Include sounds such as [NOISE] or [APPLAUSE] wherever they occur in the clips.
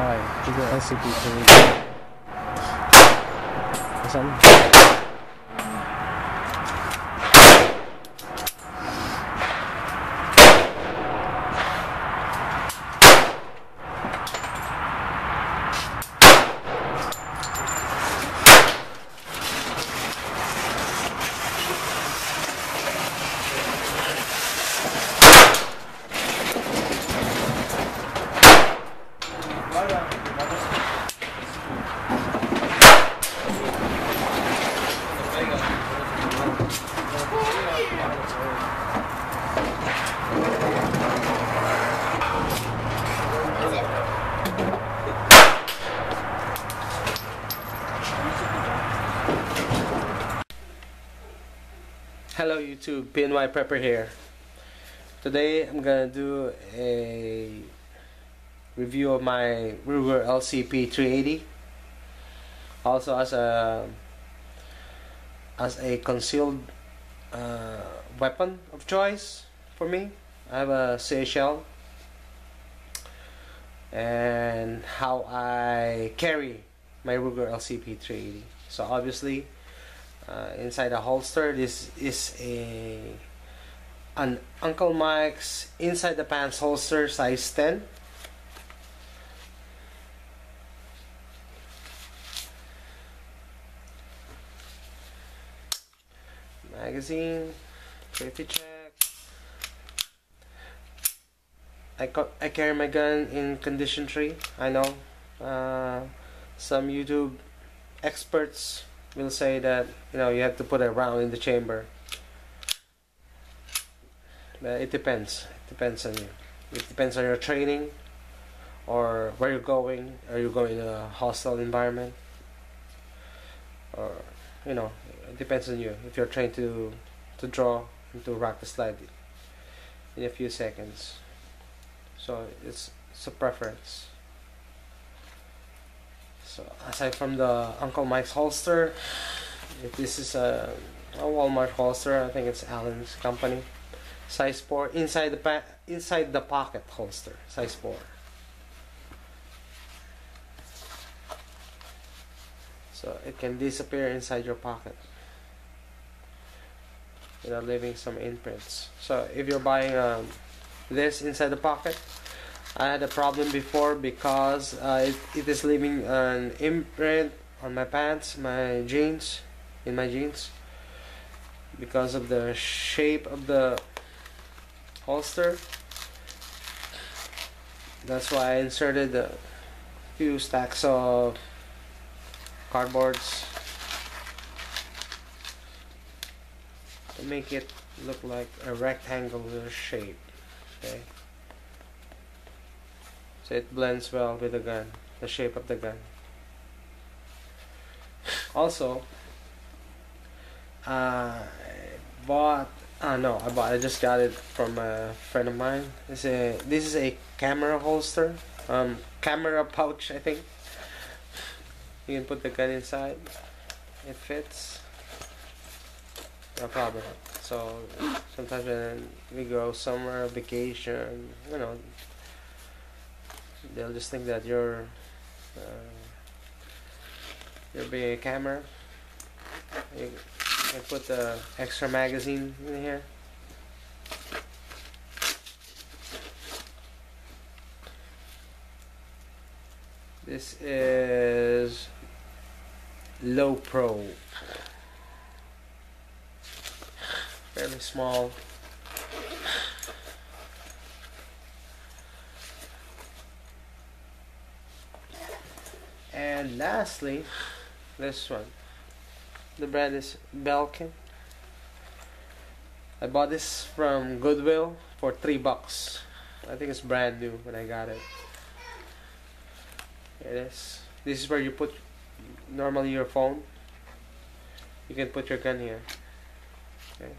Okay, ito LCP tuloy. Asan? Hello YouTube, PNY Prepper here. Today I'm gonna do a review of my Ruger LCP 380. Also as a as a concealed uh, weapon of choice for me. I have a Seychelles and how I carry my Ruger LCP 380. So obviously uh, inside the holster this is a an Uncle Mike's inside the pants holster size 10 magazine safety check. I, I carry my gun in condition 3 I know. Uh, some YouTube experts will say that you know you have to put a round in the chamber. But it depends. It depends on you. It depends on your training or where you're going. Are you going in a hostile environment? Or you know it depends on you. If you're trained to to draw and to rock the slide in a few seconds. So it's it's a preference so aside from the Uncle Mike's holster, if this is a, a Walmart holster, I think it's Allen's company, size four inside the inside the pocket holster, size four. So it can disappear inside your pocket without leaving some imprints. So if you're buying um, this inside the pocket, I had a problem before because uh, it, it is leaving an imprint on my pants, my jeans, in my jeans because of the shape of the holster. That's why I inserted a few stacks of cardboards to make it look like a rectangular shape. Okay so it blends well with the gun the shape of the gun. Also I bought uh, no I bought I just got it from a friend of mine. Is a, this is a camera holster um, camera pouch I think. You can put the gun inside. It fits. No problem. So sometimes when we go somewhere vacation you know they'll just think that you're uh, you're being a camera. You can put the extra magazine in here. This is low pro. Fairly small and lastly this one. The brand is Belkin. I bought this from Goodwill for three bucks. I think it's brand new when I got it. It is. This is where you put normally your phone. You can put your gun here. Okay.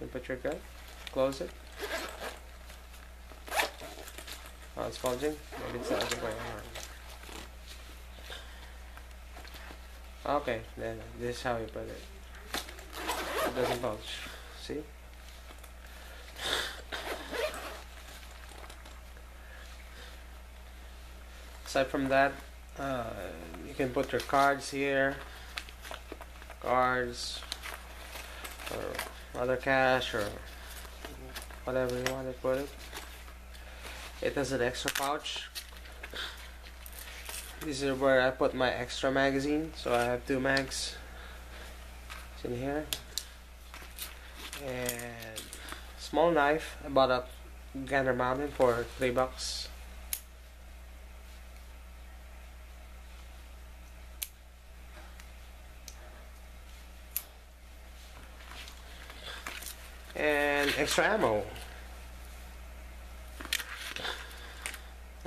You put your gun. Close it Oh, it's bulging? Maybe it's quite hard. Okay, then this is how you put it. It doesn't bulge. See? aside from that uh, you can put your cards here cards or other cash or whatever you want to put it it has an extra pouch. This is where I put my extra magazine. So I have two mags. It's in here. And small knife. I bought a Gander Mountain for three bucks. And extra ammo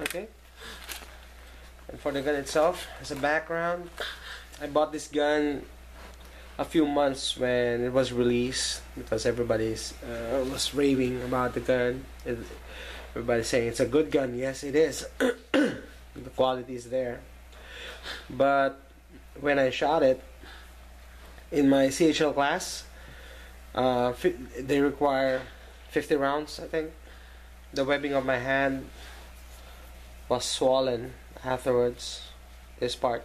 okay? And for the gun itself as a background I bought this gun a few months when it was released because everybody's uh, was raving about the gun. It, everybody's saying it's a good gun. Yes it is. [CLEARS THROAT] The quality is there. But when I shot it in my CHL class uh, they require 50 rounds I think. The webbing of my hand was swollen afterwards this part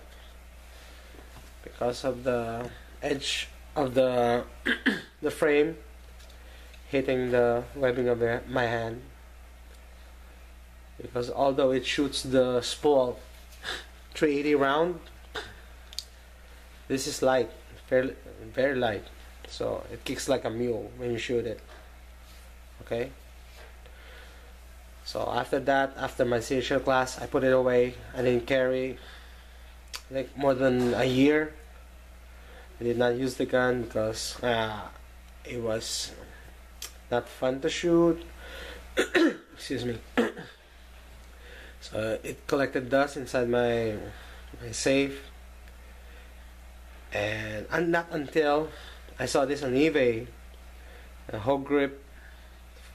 because of the edge of the [COUGHS] the frame hitting the webbing of my hand. Because although it shoots the spool 380 round this is light fairly very light. So it kicks like a mule when you shoot it. Okay so after that after my CHL class I put it away. I didn't carry like more than a year. I did not use the gun because uh, it was not fun to shoot. [COUGHS] Excuse me. [COUGHS] So it collected dust inside my my safe. And, and not until I saw this on eBay a Hogue grip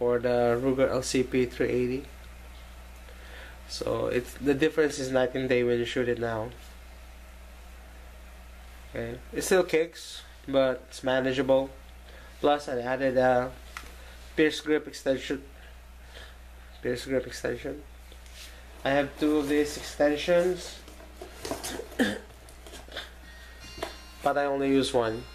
for the Ruger LCP 380 so it's the difference is night and day when you shoot it now. Okay it still kicks but it's manageable. Plus I added a Pearce grip extension. Pearce grip extension. I have two of these extensions [COUGHS] but I only use one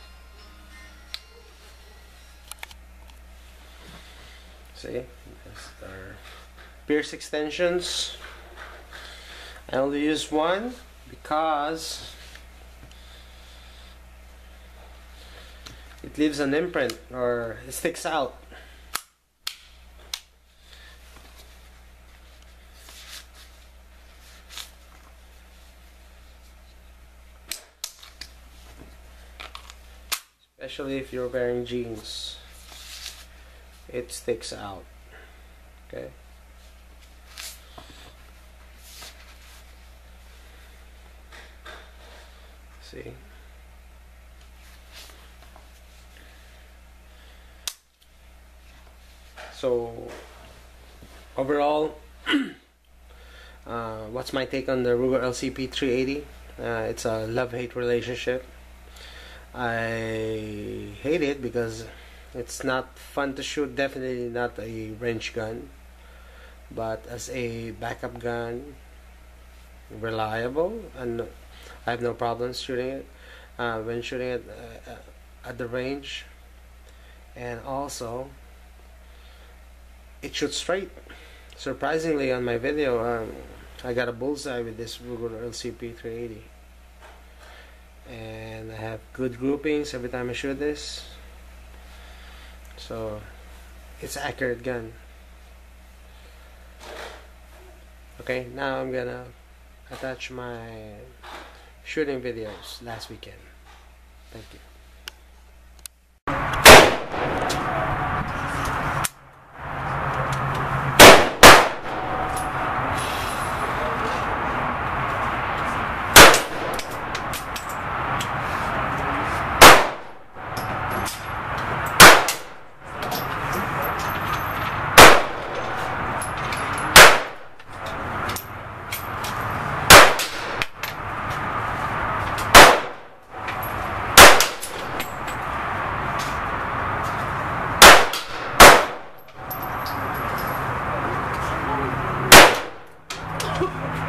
see. Our Pearce extensions. I only use one because it leaves an imprint or it sticks out. Especially if you're wearing jeans it sticks out okay? See? So overall [CLEARS THROAT] uh, what's my take on the Ruger LCP 380 uh, it's a love-hate relationship. I hate it because it's not fun to shoot, definitely not a range gun. But as a backup gun, reliable, and I have no problems shooting it uh, when shooting it uh, uh, at the range. And also, it shoots straight. Surprisingly, on my video, um, I got a bullseye with this Ruger LCP 380 and I have good groupings every time I shoot this so it's accurate gun. Okay now I'm gonna attach my shooting videos last weekend. Thank you Ha ha ha!